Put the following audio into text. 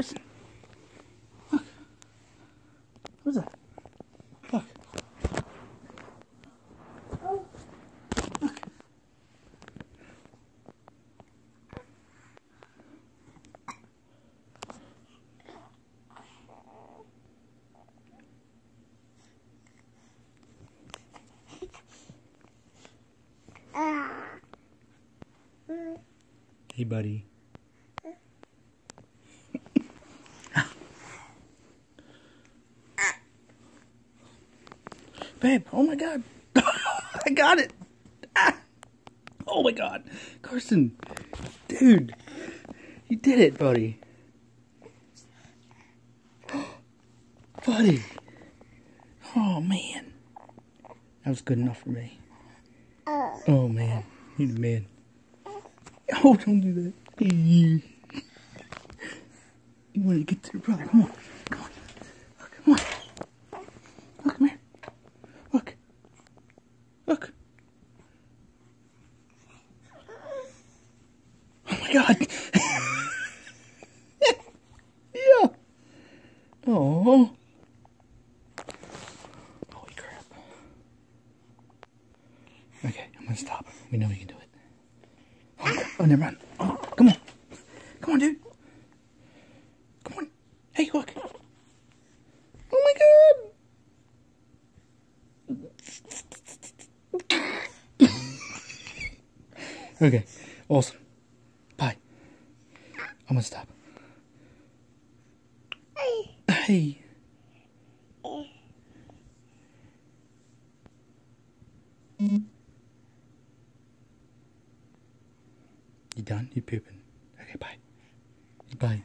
Look. What's that? Look. Look. Hey, buddy. Babe, oh my god. I got it. Ah. Oh my god. Carson, dude, you did it, buddy. buddy. Oh man. That was good enough for me. Oh man. You're the man. Oh, don't do that. You want to get to your brother. Come on. Come on. Look, come on. Look, come here. Look. Look. Oh my god. yeah. Oh. Holy crap. Okay, I'm gonna stop. We know we can do it. Oh, oh never mind. Oh, come on. Come on, dude. Come on. Hey, look. Oh my god. okay, awesome. I'm gonna stop. Hey. Hey. You done? You pooping? Okay, bye. Bye.